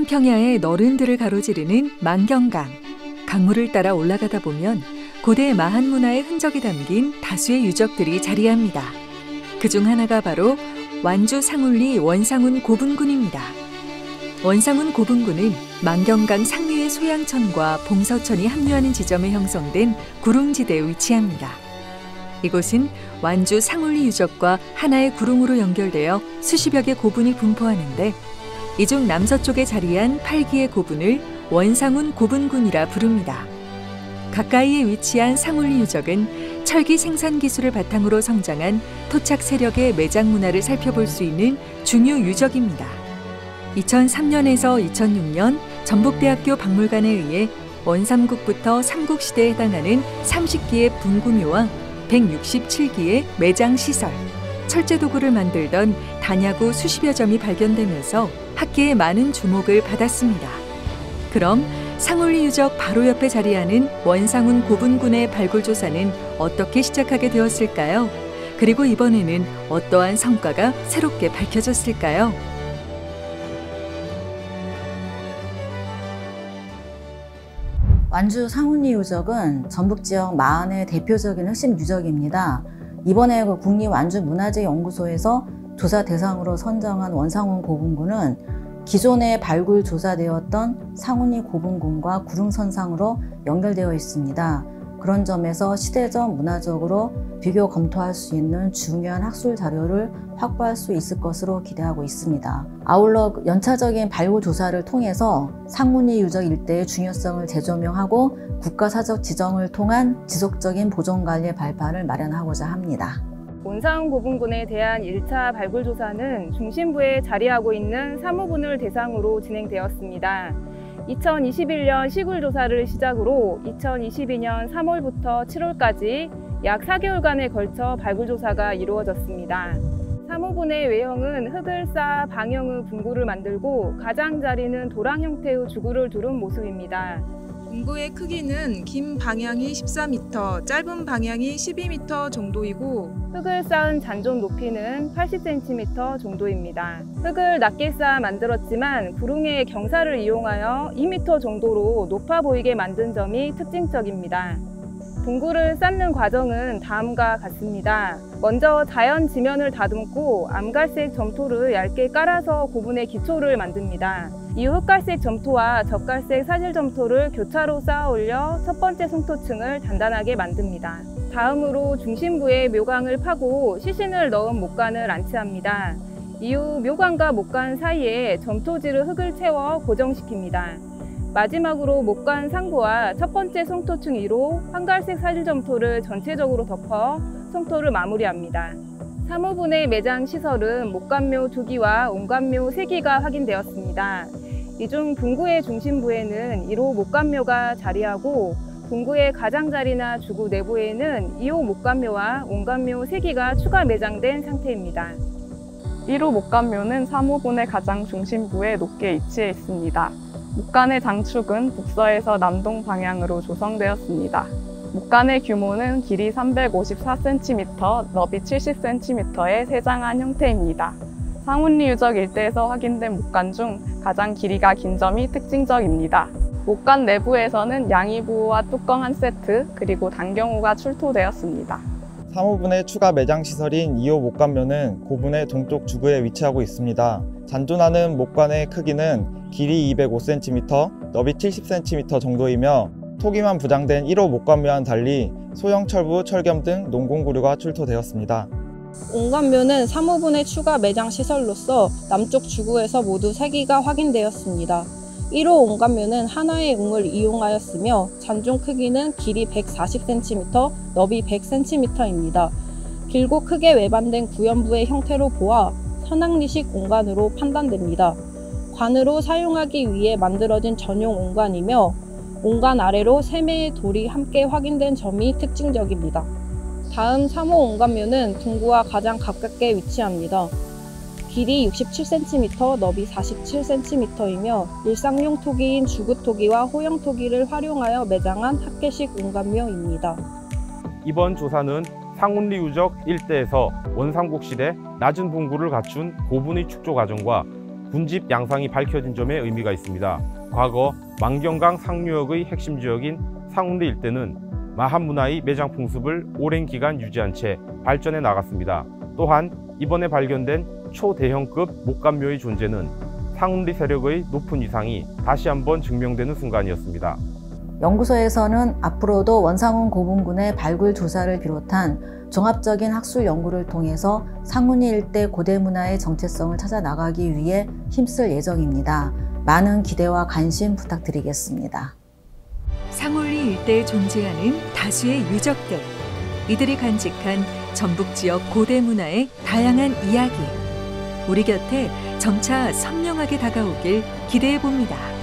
서남평야의 너른들을 가로지르는 만경강. 강물을 따라 올라가다 보면 고대 마한 문화의 흔적이 담긴 다수의 유적들이 자리합니다. 그 중 하나가 바로 완주 상울리 원상훈 고분군입니다. 원상훈 고분군은 만경강 상류의 소양천과 봉서천이 합류하는 지점에 형성된 구릉지대에 위치합니다. 이곳은 완주 상울리 유적과 하나의 구릉으로 연결되어 수십여 개 고분이 분포하는데 이중 남서쪽에 자리한 8기의 고분을 원상훈 고분군이라 부릅니다. 가까이에 위치한 상울리 유적은 철기 생산 기술을 바탕으로 성장한 토착 세력의 매장 문화를 살펴볼 수 있는 중요 유적입니다. 2003년에서 2006년 전북대학교 박물관에 의해 원삼국부터 삼국시대에 해당하는 30기의 분구묘와 167기의 매장 시설, 철제 도구를 만들던 단야구 수십여 점이 발견되면서 학계의 많은 주목을 받았습니다. 그럼 상울리 유적 바로 옆에 자리하는 원상훈 고분군의 발굴 조사는 어떻게 시작하게 되었을까요? 그리고 이번에는 어떠한 성과가 새롭게 밝혀졌을까요? 완주 상훈리 유적은 전북 지역 마흔의 대표적인 핵심 유적입니다. 이번에 그 국립완주문화재연구소에서 조사 대상으로 선정한 원상훈 고분군은 기존에 발굴 조사되었던 상훈리 고분군과 구릉선상으로 연결되어 있습니다. 그런 점에서 시대적 문화적으로 비교 검토할 수 있는 중요한 학술 자료를 확보할 수 있을 것으로 기대하고 있습니다. 아울러 연차적인 발굴 조사를 통해서 상문리 유적 일대의 중요성을 재조명하고 국가사적 지정을 통한 지속적인 보존관리 발판을 마련하고자 합니다. 원상 고분군에 대한 1차 발굴 조사는 중심부에 자리하고 있는 사무분을 대상으로 진행되었습니다. 2021년 시굴 조사를 시작으로 2022년 3월부터 7월까지 약 4개월간에 걸쳐 발굴 조사가 이루어졌습니다. 사무분의 외형은 흙을 쌓아 방형의 분구를 만들고 가장자리는 도랑 형태의 주구를 두른 모습입니다. 분구의 크기는 긴 방향이 14m, 짧은 방향이 12m 정도이고 흙을 쌓은 잔존 높이는 80cm 정도입니다. 흙을 낮게 쌓아 만들었지만 구릉의 경사를 이용하여 2m 정도로 높아 보이게 만든 점이 특징적입니다. 분구를 쌓는 과정은 다음과 같습니다. 먼저 자연 지면을 다듬고 암갈색 점토를 얇게 깔아서 고분의 기초를 만듭니다. 이후 흑갈색 점토와 젓갈색 사질 점토를 교차로 쌓아 올려 첫 번째 송토층을 단단하게 만듭니다. 다음으로 중심부에 묘강을 파고 시신을 넣은 목관을 안치합니다. 이후 묘관과 목관 사이에 점토지를 흙을 채워 고정시킵니다. 마지막으로 목관 상부와 첫 번째 송토층 위로 황갈색 사질 점토를 전체적으로 덮어 송토를 마무리합니다. 사무분의 매장 시설은 목관묘 두기와 온관묘 세기가 확인되었습니다. 이 중 분구의 중심부에는 1호 목관묘가 자리하고 분구의 가장자리나 주구 내부에는 2호 목관묘와 온관묘 세기가 추가 매장된 상태입니다. 1호 목관묘는 사무분의 가장 중심부에 높게 위치해 있습니다. 목간의 장축은 북서에서 남동 방향으로 조성되었습니다. 목간의 규모는 길이 354cm, 너비 70cm의 세장한 형태입니다. 상운리 유적 일대에서 확인된 목간 중 가장 길이가 긴 점이 특징적입니다. 목간 내부에서는 양이부와 뚜껑 한 세트, 그리고 단경우가 출토되었습니다. 사무분의 추가 매장 시설인 2호 목관묘는 고분의 동쪽 주구에 위치하고 있습니다. 잔존하는 목관의 크기는 길이 205cm, 너비 70cm 정도이며 토기만 부장된 1호 목관묘와는 달리 소형 철부, 철겸 등 농공구류가 출토되었습니다. 온관묘는 사무분의 추가 매장 시설로서 남쪽 주구에서 모두 3기가 확인되었습니다. 1호 온관묘는 하나의 웅을 이용하였으며 잔존 크기는 길이 140cm, 너비 100cm입니다. 길고 크게 외반된 구연부의 형태로 보아 선악리식 온관으로 판단됩니다. 관으로 사용하기 위해 만들어진 전용 온관이며 온관 아래로 세매의 돌이 함께 확인된 점이 특징적입니다. 다음 3호 온관묘는 둥구와 가장 가깝게 위치합니다. 길이 67cm, 너비 47cm이며 일상용 토기인 주구토기와 호영토기를 활용하여 매장한 학계식 온관묘입니다. 이번 조사는 상운리 유적 일대에서 시대 낮은 분구를 갖춘 고분의 축조 과정과 군집 양상이 밝혀진 점에 의미가 있습니다. 과거 만경강 상류역의 핵심 지역인 상운리 일대는 마한 문화의 매장 풍습을 오랜 기간 유지한 채 발전해 나갔습니다. 또한 이번에 발견된 초대형급 목감묘의 존재는 상운리 세력의 높은 위상이 다시 한번 증명되는 순간이었습니다. 연구소에서는 앞으로도 원상훈 고분군의 발굴 조사를 비롯한 종합적인 학술 연구를 통해서 상훈이 일대 고대 문화의 정체성을 찾아 나가기 위해 힘쓸 예정입니다. 많은 기대와 관심 부탁드리겠습니다. 상올리 일대에 존재하는 다수의 유적들. 이들이 간직한 전북 지역 고대 문화의 다양한 이야기. 우리 곁에 점차 선명하게 다가오길 기대해 봅니다.